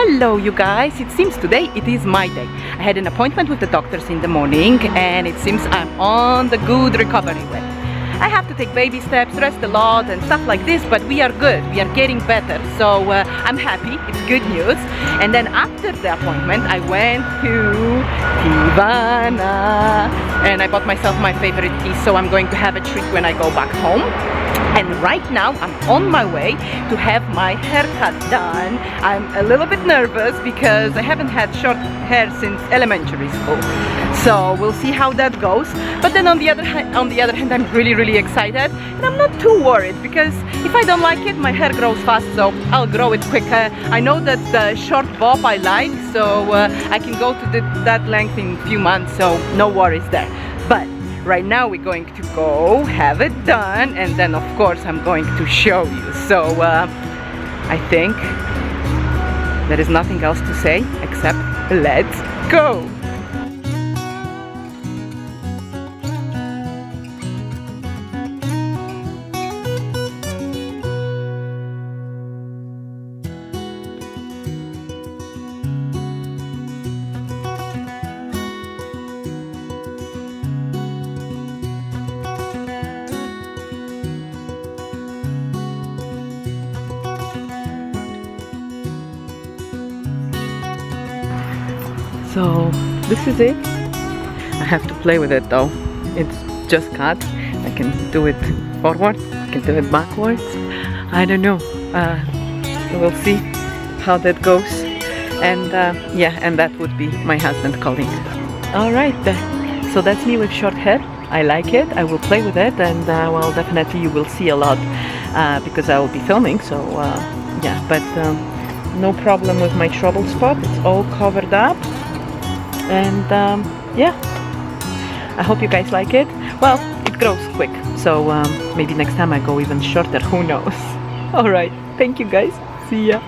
Hello you guys, it seems today it is my day. I had an appointment with the doctors in the morning and it seems I'm on the good recovery way. I have to take baby steps, rest a lot and stuff like this, but we are good, we are getting better. So uh, I'm happy, it's good news. And then after the appointment, I went to Teavana and I bought myself my favorite tea, so I'm going to have a treat when I go back home and right now I'm on my way to have my haircut done. I'm a little bit nervous because I haven't had short hair since elementary school. So we'll see how that goes. But then on the other hand, on the other hand, I'm really really excited and I'm not too worried because if I don't like it, my hair grows fast, so I'll grow it quicker. I know that the short bob I like, so uh, I can go to the, that length in a few months, so no worries there. Right now we're going to go have it done and then of course I'm going to show you. So uh, I think there is nothing else to say except let's go so this is it. I have to play with it though. It's just cut. I can do it forward I can do it backwards. I don't know. Uh, we'll see how that goes. And uh, yeah and that would be my husband calling. All right so that's me with short hair. I like it. I will play with it. And uh, well definitely you will see a lot uh, because I will be filming. So uh, yeah but um, no problem with my trouble spot. It's all covered up and um, yeah. I hope you guys like it. Well it grows quick so um, maybe next time I go even shorter who knows? Alright thank you guys. See ya